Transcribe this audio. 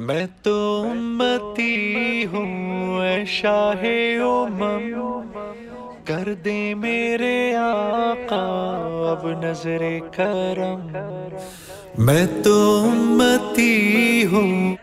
मैं तो उम्मती हूँ, ऐ शाहे उमम। कर दे मेरे आका, अब नजरे करम। मैं तो उम्मती हूँ।